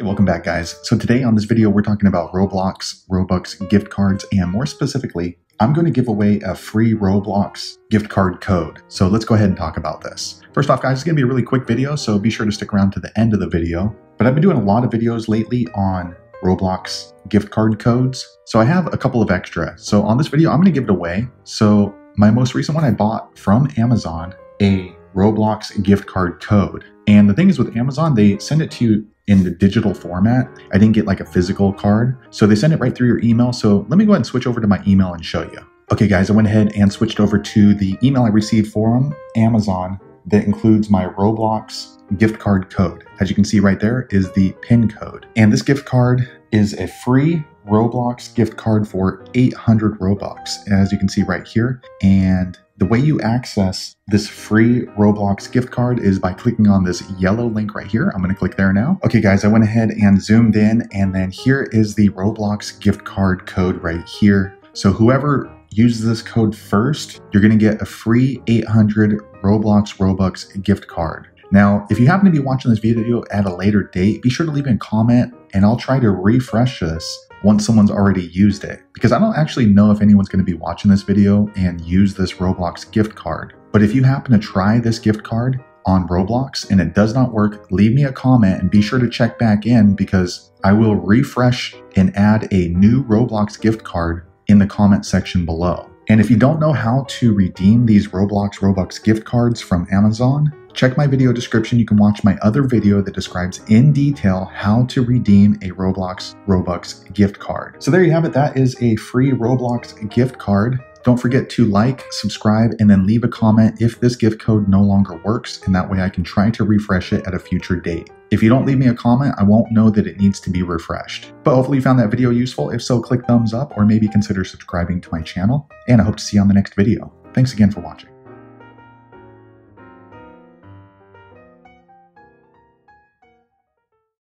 Hey, welcome back guys. So today on this video, we're talking about Roblox, Robux gift cards, and more specifically, I'm going to give away a free Roblox gift card code. So let's go ahead and talk about this. First off guys, it's going to be a really quick video, so be sure to stick around to the end of the video. But I've been doing a lot of videos lately on Roblox gift card codes. So I have a couple of extra. So on this video, I'm going to give it away. So my most recent one I bought from Amazon, a Roblox gift card code. And the thing is with Amazon, they send it to you in the digital format. I didn't get like a physical card. So they send it right through your email. So let me go ahead and switch over to my email and show you. Okay guys, I went ahead and switched over to the email I received from Amazon that includes my Roblox gift card code. As you can see right there is the PIN code. And this gift card is a free Roblox gift card for 800 Robux, as you can see right here. And the way you access this free Roblox gift card is by clicking on this yellow link right here. I'm going to click there now. Okay, guys, I went ahead and zoomed in, and then here is the Roblox gift card code right here. So whoever uses this code first, you're going to get a free 800 Roblox Robux gift card. Now, if you happen to be watching this video at a later date, be sure to leave a comment and I'll try to refresh this once someone's already used it. Because I don't actually know if anyone's going to be watching this video and use this Roblox gift card. But if you happen to try this gift card on Roblox and it does not work, leave me a comment and be sure to check back in because I will refresh and add a new Roblox gift card in the comment section below. And if you don't know how to redeem these Roblox Robux gift cards from Amazon, check my video description. You can watch my other video that describes in detail how to redeem a Roblox Robux gift card. So there you have it. That is a free Roblox gift card. Don't forget to like, subscribe, and then leave a comment if this gift code no longer works, and that way I can try to refresh it at a future date. If you don't leave me a comment, I won't know that it needs to be refreshed. But hopefully you found that video useful. If so, click thumbs up or maybe consider subscribing to my channel, and I hope to see you on the next video. Thanks again for watching.